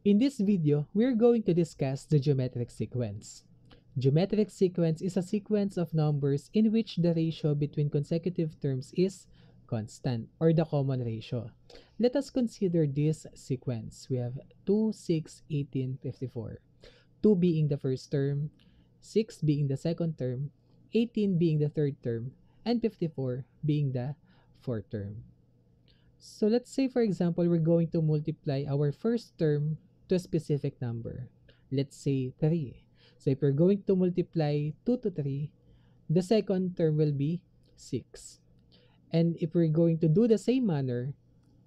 In this video, we're going to discuss the geometric sequence. Geometric sequence is a sequence of numbers in which the ratio between consecutive terms is constant or the common ratio. Let us consider this sequence. We have 2, 6, 18, 54. 2 being the first term, 6 being the second term, 18 being the third term, and 54 being the fourth term. So let's say for example, we're going to multiply our first term to a specific number. Let's say 3. So if we're going to multiply 2 to 3, the second term will be 6. And if we're going to do the same manner,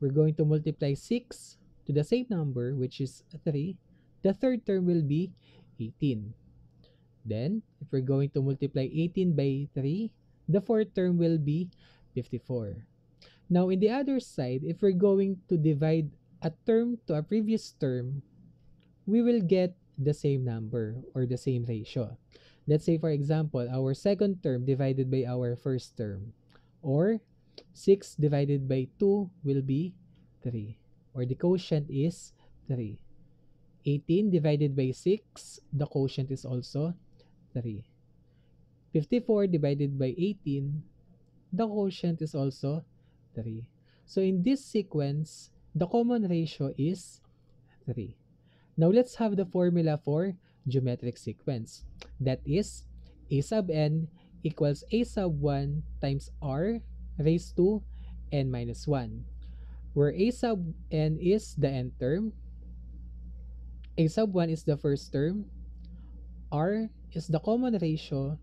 we're going to multiply 6 to the same number, which is 3. The third term will be 18. Then, if we're going to multiply 18 by 3, the fourth term will be 54. Now, in the other side, if we're going to divide a term to a previous term, we will get the same number or the same ratio. Let's say, for example, our second term divided by our first term, or 6 divided by 2 will be 3, or the quotient is 3. 18 divided by 6, the quotient is also 3. 54 divided by 18, the quotient is also 3. So in this sequence, the common ratio is 3. Now let's have the formula for geometric sequence. That is a sub n equals a sub 1 times r raised to n minus 1, where a sub n is the n term, a sub 1 is the first term, r is the common ratio,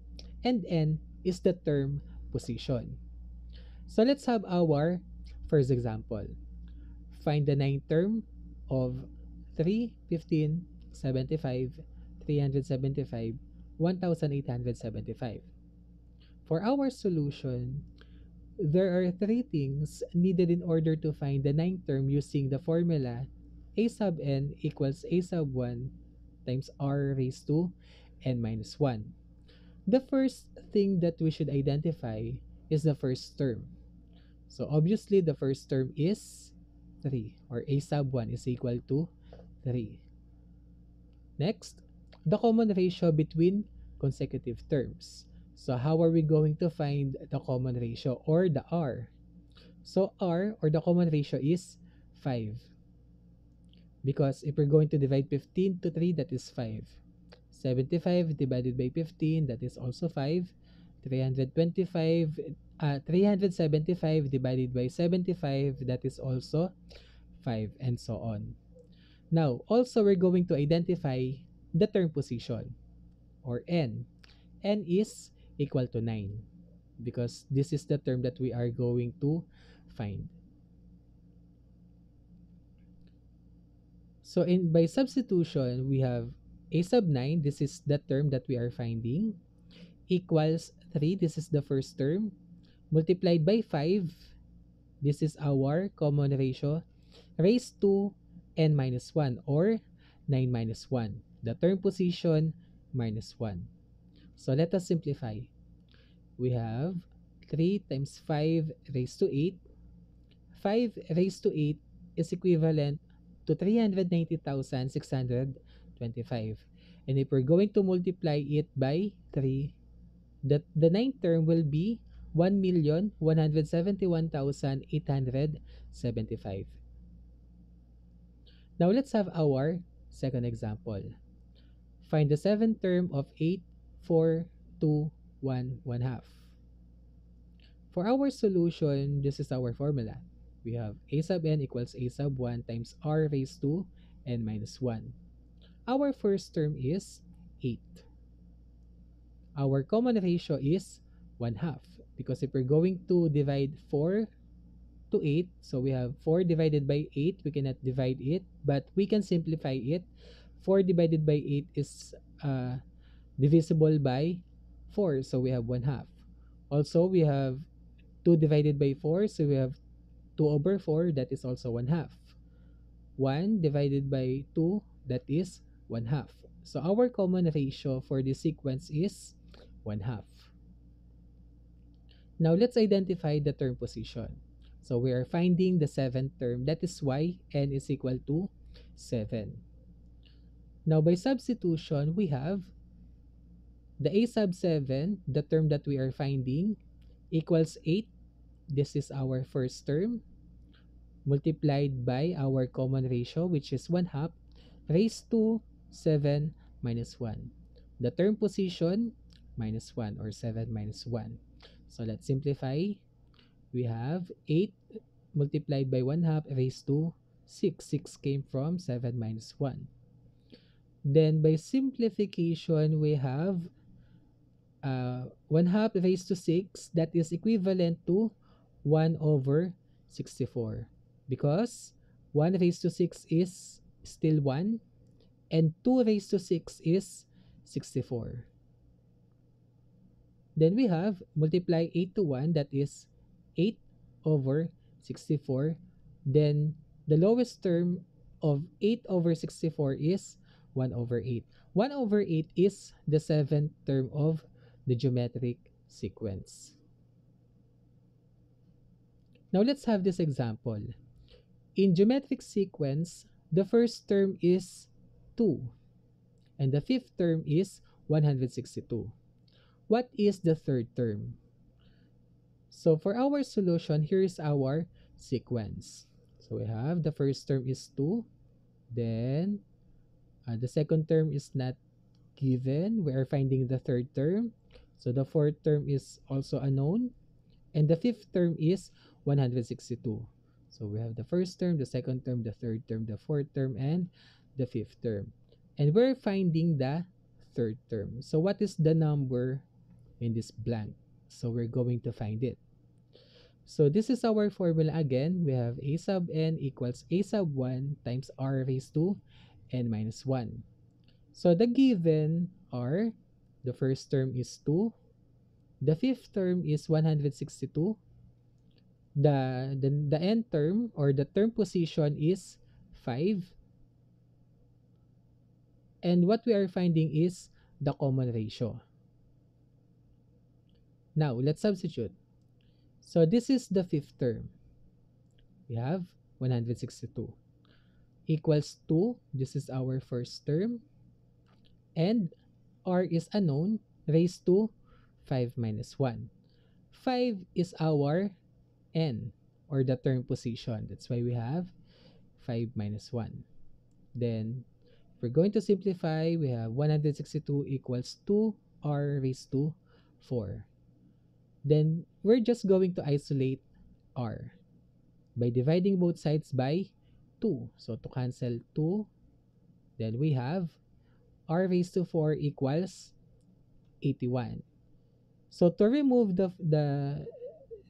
and n is the term position. So let's have our first example. Find the ninth term of 3, 15, 75, 375, 1875. For our solution, there are three things needed in order to find the ninth term using the formula a sub n equals a sub 1 times r raised to n minus 1. The first thing that we should identify is the first term. So obviously the first term is 3 or a sub 1 is equal to 3. Next, the common ratio between consecutive terms. So how are we going to find the common ratio or the R? So R or the common ratio is 5. Because if we're going to divide 15 to 3, that is 5. 75 divided by 15, that is also 5. 325, uh, 375 divided by 75, that is also 5, and so on. Now, also we're going to identify the term position, or n. n is equal to 9, because this is the term that we are going to find. So in by substitution, we have a sub 9, this is the term that we are finding, equals 3, this is the first term, multiplied by 5, this is our common ratio, raised to n minus 1 or 9 minus 1. The term position minus 1. So let us simplify. We have 3 times 5 raised to 8. 5 raised to 8 is equivalent to 390,625. And if we're going to multiply it by 3, the, the ninth term will be 1,171,875. Now let's have our second example. Find the seventh term of 8, 4, 2, 1, 1 half. For our solution, this is our formula. We have a sub n equals a sub 1 times r raised to n minus 1. Our first term is 8. Our common ratio is 1 half because if we're going to divide 4 to 8, so we have 4 divided by 8, we cannot divide it, but we can simplify it. 4 divided by 8 is uh, divisible by 4, so we have 1 half. Also, we have 2 divided by 4, so we have 2 over 4, that is also 1 half. 1 divided by 2, that is 1 half. So our common ratio for this sequence is 1 half. Now let's identify the term position. So we are finding the seventh term. That is why n is equal to 7. Now, by substitution, we have the a sub 7, the term that we are finding, equals 8. This is our first term multiplied by our common ratio which is 1 half raised to 7 minus 1. The term position minus 1 or 7 minus 1. So let's simplify. We have 8 multiplied by 1 half raised to 6. 6 came from 7 minus 1. Then by simplification, we have uh, 1 half raised to 6 that is equivalent to 1 over 64 because 1 raised to 6 is still 1 and 2 raised to 6 is 64. Then we have multiply 8 to 1 that is 8 over 64. Then the lowest term of 8 over 64 is 1 over 8. 1 over 8 is the seventh term of the geometric sequence. Now let's have this example. In geometric sequence, the first term is 2 and the fifth term is 162. What is the third term? So for our solution, here is our sequence. So we have the first term is 2, then uh, the second term is not given. We are finding the third term. So the fourth term is also unknown. And the fifth term is 162. So we have the first term, the second term, the third term, the fourth term, and the fifth term. And we're finding the third term. So what is the number in this blank? So we're going to find it. So this is our formula again. We have a sub n equals a sub 1 times r raised to n minus 1. So the given are, the first term is 2, the fifth term is 162, the, the, the n term or the term position is 5, and what we are finding is the common ratio. Now, let's substitute. So this is the fifth term. We have 162 equals 2. This is our first term. And r is unknown raised to 5 minus 1. 5 is our n or the term position. That's why we have 5 minus 1. Then we're going to simplify. We have 162 equals 2r raised to 4 then we're just going to isolate r by dividing both sides by 2. So to cancel 2, then we have r raised to 4 equals 81. So to remove the the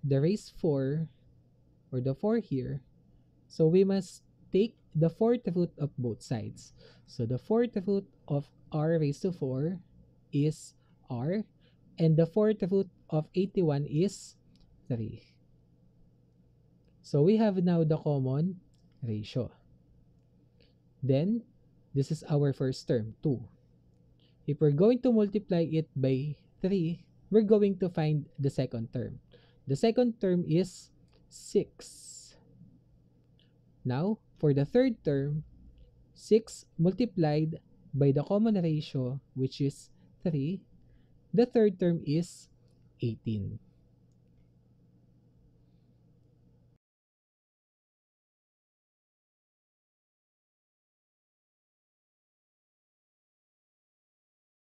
the raised 4 or the 4 here, so we must take the fourth root of both sides. So the fourth root of r raised to 4 is r and the fourth root of 81 is 3. So we have now the common ratio. Then, this is our first term, 2. If we're going to multiply it by 3, we're going to find the second term. The second term is 6. Now, for the third term, 6 multiplied by the common ratio, which is 3, the third term is 18.